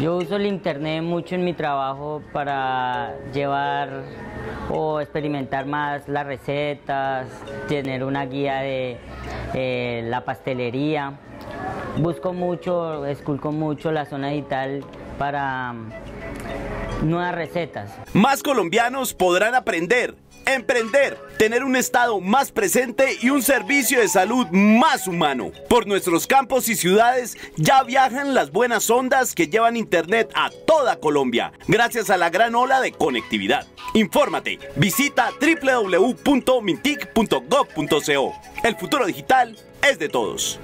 Yo uso el internet mucho en mi trabajo para llevar o experimentar más las recetas, tener una guía de eh, la pastelería. Busco mucho, esculco mucho la zona digital para mm, nuevas recetas. Más colombianos podrán aprender Emprender, tener un Estado más presente y un servicio de salud más humano. Por nuestros campos y ciudades ya viajan las buenas ondas que llevan Internet a toda Colombia, gracias a la gran ola de conectividad. Infórmate, visita www.mintic.gov.co. El futuro digital es de todos.